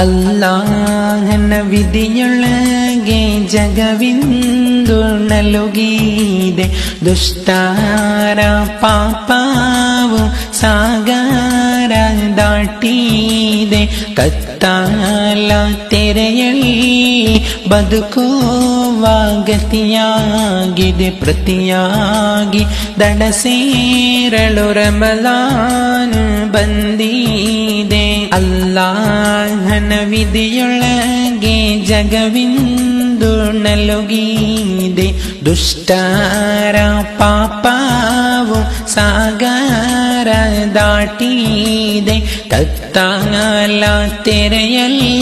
അല്ലാഹന വിധിയൊളകെ ജഗവിന്തുണലുകീതെ ദുഷ്ടാര പാപ്പാവും സാഗാര ദാട്ടീതെ കത്താല ತೆರೆಯಳಿ ಬದುಕುವಾಗತಿಯಾಗಿದೆ ಪ್ರತಿಯಾಗಿ ದಡ ಸೇರಳು ರಮಲಾನು ಬಂದೀದೆ ಅಲ್ಲ ನನವಿದೆಯೊಳಗೆ ಜಗವಿಂದು ನಲುಗಿದೆ ದುಷ್ಟರ ಪಾಪವು ಸಾಗರ ದಾಟಿದೆ ತತ್ತಲ್ಲ ತೆರೆಯಲ್ಲಿ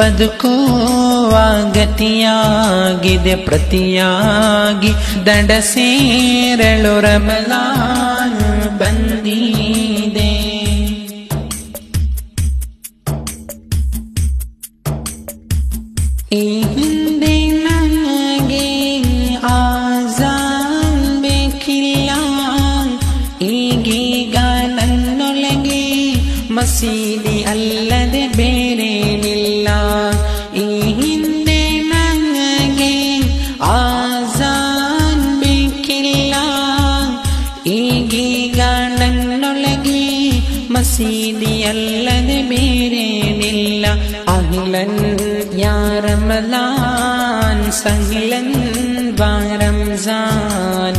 ಬದುಕುವ ಗತಿಯಾಗಿದೆ ಪ್ರತಿಯಾಗಿ ದಡ ಸೇರಳು ಬಂದಿ ಮಸೀದಿ ಅಲ್ಲದೆ ಬೇರೇನಿಲ್ಲ ಈ ಹಿಂದೆ ನನಗೆ ಆಜಾನ್ ಬೇಕಿಲ್ಲ ಈಗೀಗ ನನ್ನೊಳಗೆ ಮಸೀದಿ ಅಲ್ಲದೆ ಬೇರೇನಿಲ್ಲ ಅಹಿಲನ್ ಯಾರಮಲಾನ್ ಸಹಿಲನ್ ಬಾರಂಜಾನ್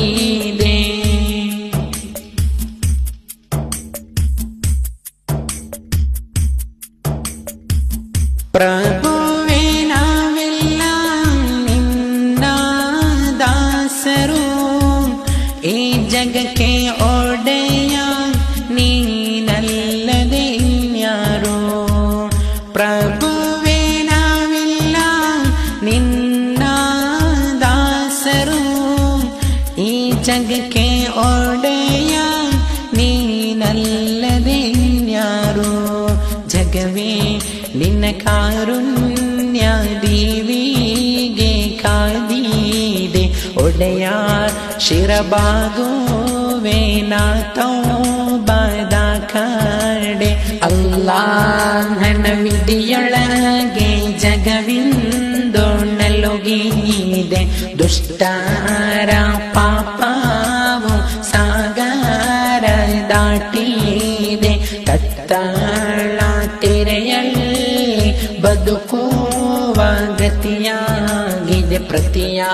ಜಗಕ್ಕೆ ಒಡೆಯ ನೀನಲ್ಲದೆ ಯಾರು ಜಗವೇ ನಿನ್ನ ಕಾರುಣ್ಯ ದೀವಿಗೆ ಕಾದೀದೆ ಒಡೆಯ ಶಿರಬಾಗುವೆ ನಾ ತೌಬದ ಕಾಡೆ ಅಲ್ಲಾಹನವಿದಿಯೊಳಗೆ ಜಗವಿಂದೊಣ್ಣಲುಗಿದೆ ದುಷ್ಟಾರ ಪಾ बतुको वा गतया गिने प्रतया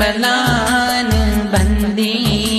रमलान बन्दी